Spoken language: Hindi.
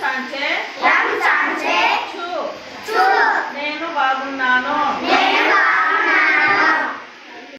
Sánchez.